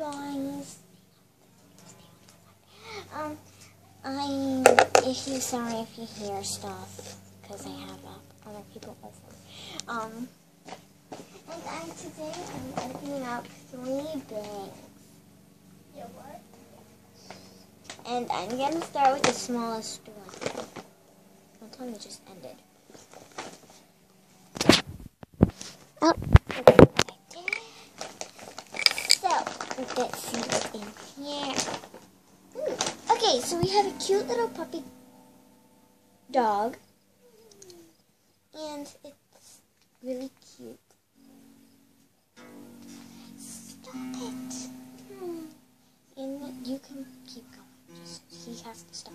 guys. Um, I'm if you sorry if you hear stuff because I have uh, other people over. Um, and I today I'm opening up three bags. What? And I'm gonna start with the smallest one. Don't tell me it just ended. Oh. So, let's see what's in here. Ooh, Okay, so we have a cute little puppy dog. And it's really cute. Stop it. Hmm. And you can keep going. Just, he has to stop.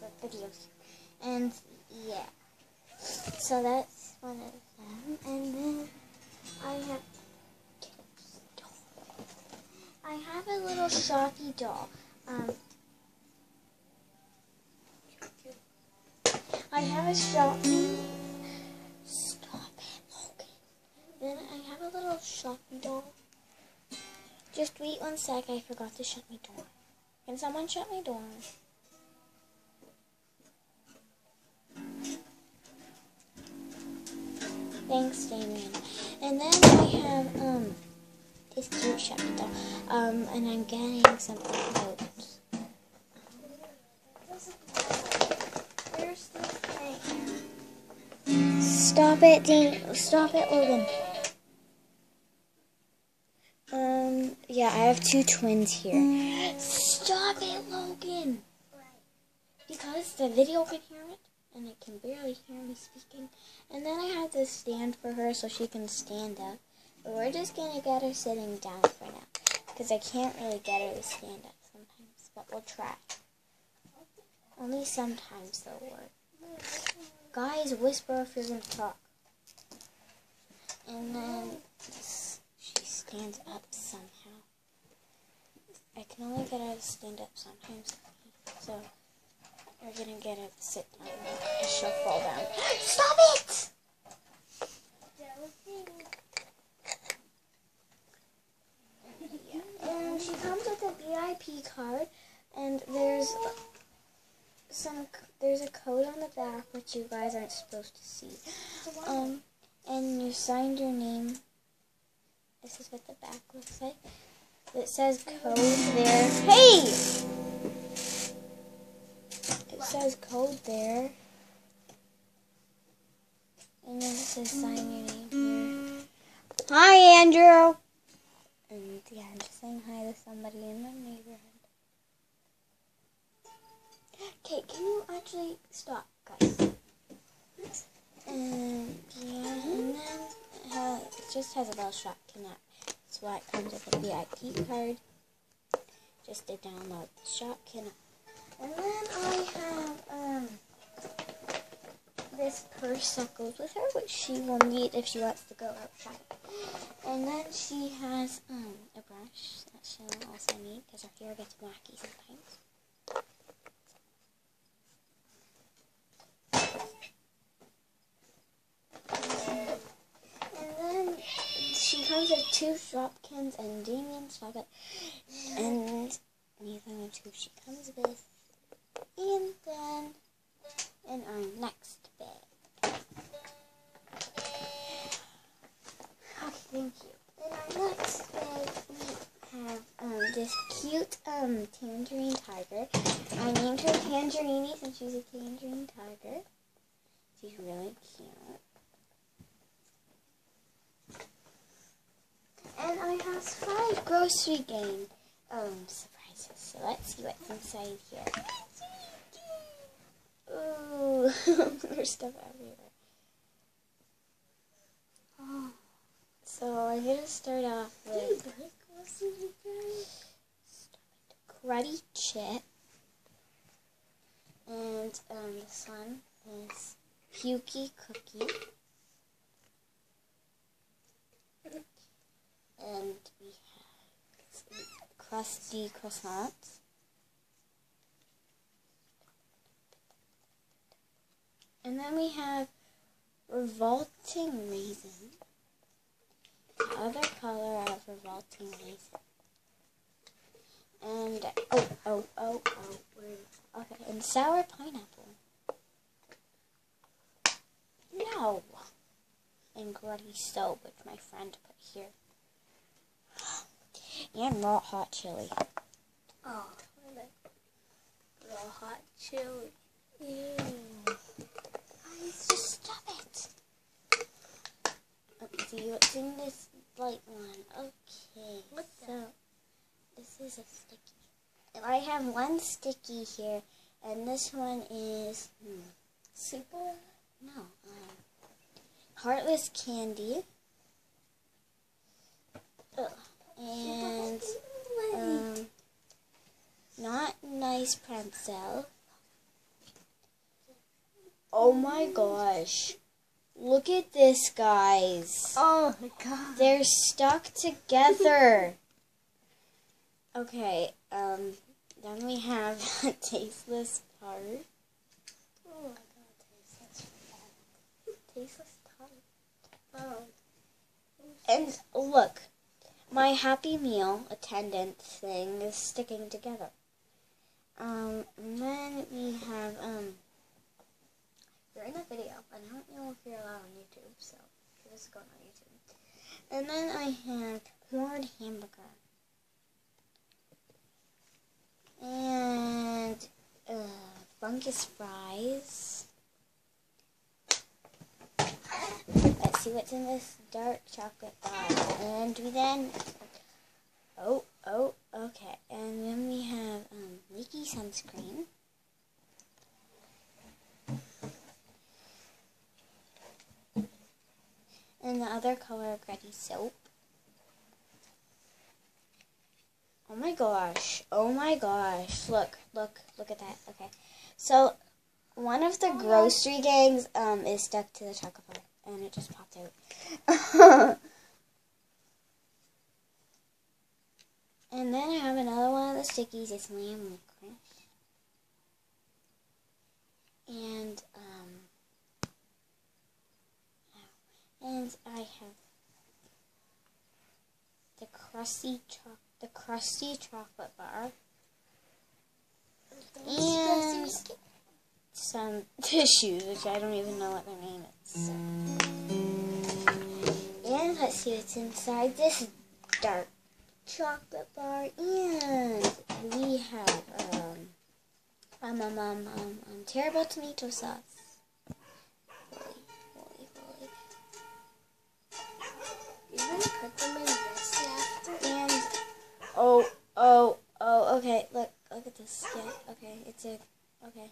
The video's And yeah. So that's one of them. And shoppy doll. Um, I have a shoppy. Stop it, Logan. Then I have a little shoppy doll. Just wait one sec. I forgot to shut my door. Can someone shut my door? Thanks, Damien. And then I have um this cute doll. Um, and I'm getting some thing? Stop it, Dan. Stop it, Logan. Um, yeah, I have two twins here. Stop it, Logan. Because the video can hear it, and it can barely hear me speaking. And then I have to stand for her so she can stand up. We're just gonna get her sitting down for now. Because I can't really get her to stand up sometimes. But we'll try. Only sometimes they'll work. Guys, whisper if you're gonna talk. And then she stands up somehow. I can only get her to stand up sometimes. So we're gonna get her to sit down because she'll fall down. Stop it! And she comes with a VIP card, and there's some there's a code on the back which you guys aren't supposed to see. Um, and you signed your name. This is what the back looks like. It says code there. Hey! It says code there. And then it says sign your name here. Hi, Andrew! And yeah, saying hi to somebody in my neighborhood. Okay, can you actually stop, guys? And yeah, and then it, it just has a little Shopkin app. That's why it comes with a VIP card. Just to download the. And then I have um this purse that goes with her, which she will need if she wants to go outside. And then she has um a brush she'll also need because her hair gets wacky sometimes. And then she comes with two Shopkins and Damien's chocolate. And these are the two she comes with. And then in our next bag. Okay, thank you. In our next bag we have um, this cute um, tangerine tiger. I named her Tangerini since she's a tangerine tiger. She's really cute. And I have five Grossery Gang um surprises. So let's see what's inside here. Ooh, there's stuff everywhere. Oh. So I'm gonna start off with Cruddy Chip. And um, this one is Pukey Cookie. And we have crusty croissants. And then we have revolting raisin. The other color of revolting raisin. And oh oh oh oh. Okay, and sour pineapple. No. Grutty soap, which my friend put here. And raw hot chili. Oh, like raw hot chili. Ew. Guys, just stop it. Let's see what's in this light one. Okay. So this is a sticky. And I have one sticky here, and this one is hmm, Super. no heartless candy. Ugh. And um, not nice pretzel. Oh my gosh. Look at this, guys. oh my god. They're stuck together. Okay, um, then we have a tasteless tart. Oh my god, tasteless. Tasteless. Oh. And look, my Happy Meal attendant thing is sticking together. Um, and then we have, um, you're in a video, I don't know if you're allowed on YouTube, so give us a go on YouTube. And then I have corned hamburger. And, uh, fungus fries. Let's see what's in this dark chocolate bar. And we then, oh, oh, okay. And then we have um, leaky sunscreen. And the other color, of Gretty soap. Oh my gosh. Oh my gosh. Look, look, look at that. Okay. So, one of the Grossery Gangs um, is stuck to the chocolate bar. And it just popped out. and then I have another one of the stickies. It's lamb licorice. And, um, and I have the crusty choc the crusty chocolate bar and some tissues, which I don't even know what their name is. So. And let's see what's inside this dark chocolate bar. And we have um um um um, um, um terrible tomato sauce. Oh, oh, oh, okay. Look, look at this. Yeah, okay. It's a okay.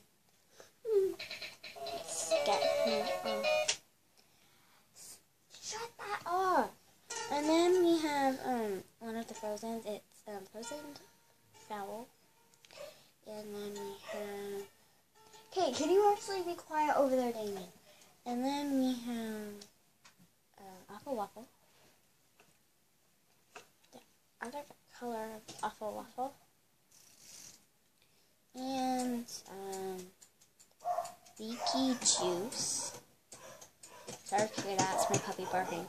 Can you actually be quiet over there, Damien? And then we have uh, Awful Waffle. other color of Awful Waffle. And um, Leaky Juice. Sorry to hear that, it's my puppy barking.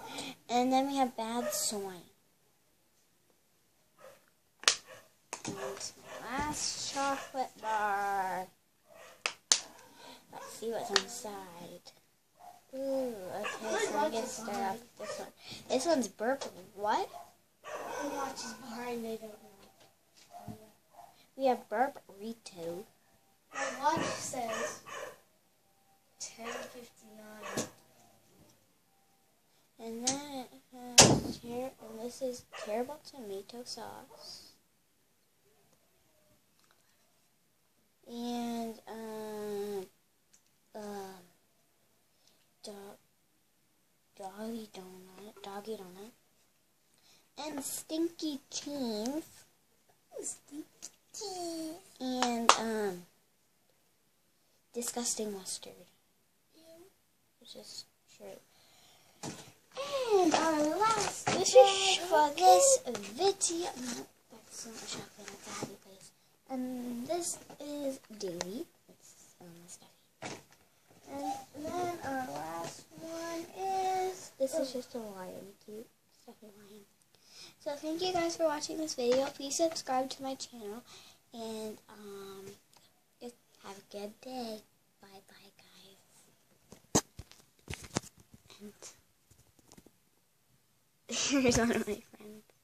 And then we have Bad Swine. And last chocolate bar. See what's inside. Ooh, okay, so I get to start off with this one. This one's burp. What? Who watches behind they don't know. We have burp Rito. My watch says 1059. And then it has here, and this is terrible tomato sauce. And, um, um, dog, doggy donut, doggy donut. And stinky teens. Stinky. And, um, disgusting mustard. Which is true. And our last dish for this video. No, that's not chocolate. That's a happy place. And this is Davy. It's um, stuffy. And then our last one is this is just a lion, cute stuffy lion. So thank you guys for watching this video. Please subscribe to my channel. And um, have a good day. Bye bye, guys. And here's one of my friends.